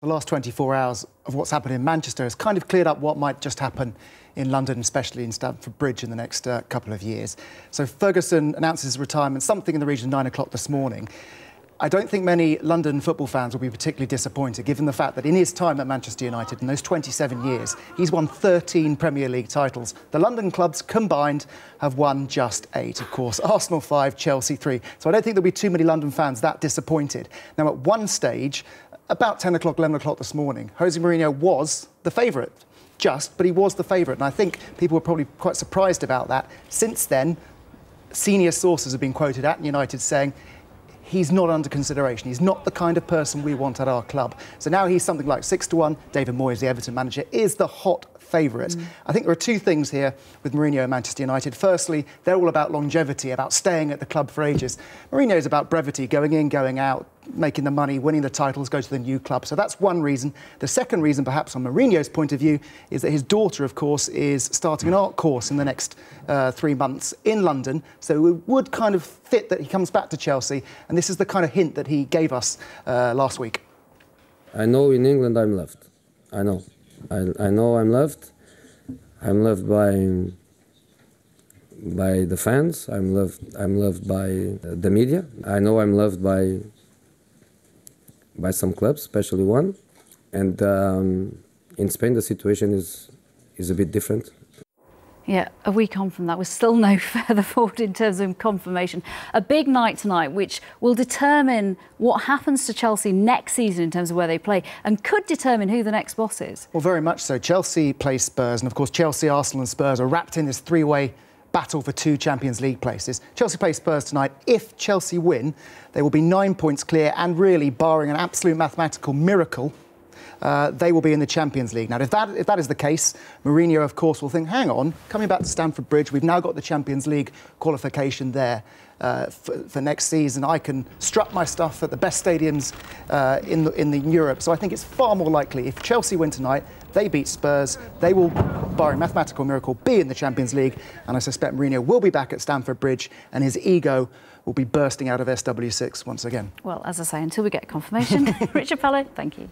The last 24 hours of what's happened in Manchester has kind of cleared up what might just happen in London, especially in Stamford Bridge in the next uh, couple of years. So Ferguson announces his retirement something in the region of 9 o'clock this morning. I don't think many London football fans will be particularly disappointed, given the fact that in his time at Manchester United, in those 27 years, he's won 13 Premier League titles. The London clubs combined have won just eight, of course. Arsenal five, Chelsea three. So I don't think there'll be too many London fans that disappointed. Now, at one stage, about 10 o'clock, 11 o'clock this morning, Jose Mourinho was the favourite. Just, but he was the favourite. And I think people were probably quite surprised about that. Since then, senior sources have been quoted at United saying he's not under consideration. He's not the kind of person we want at our club. So now he's something like six to one. David Moyes, the Everton manager, is the hot favourite. Mm. I think there are two things here with Mourinho and Manchester United. Firstly, they're all about longevity, about staying at the club for ages. Mourinho is about brevity, going in, going out, making the money, winning the titles, go to the new club. So that's one reason. The second reason, perhaps on Mourinho's point of view, is that his daughter, of course, is starting an art course in the next uh, three months in London. So it would kind of fit that he comes back to Chelsea. And this is the kind of hint that he gave us uh, last week. I know in England I'm loved. I know. I, I know I'm loved. I'm loved by by the fans. I'm loved. I'm loved by the media. I know I'm loved by by some clubs, especially one. And um, in Spain, the situation is is a bit different. Yeah, a week on from that, we're still no further forward in terms of confirmation. A big night tonight, which will determine what happens to Chelsea next season in terms of where they play and could determine who the next boss is. Well, very much so. Chelsea play Spurs, and of course, Chelsea, Arsenal, and Spurs are wrapped in this three way battle for two Champions League places. Chelsea play Spurs tonight. If Chelsea win, they will be nine points clear, and really, barring an absolute mathematical miracle, uh, they will be in the Champions League. Now, if that, if that is the case, Mourinho, of course, will think, hang on, coming back to Stamford Bridge, we've now got the Champions League qualification there. Uh, for, for, next season, I can strut my stuff at the best stadiums uh, in, the, in the Europe. So I think it's far more likely if Chelsea win tonight, they beat Spurs, they will, barring mathematical miracle, be in the Champions League. And I suspect Mourinho will be back at Stamford Bridge, and his ego will be bursting out of SW6 once again. Well, as I say, until we get confirmation, Richard Pallot, thank you.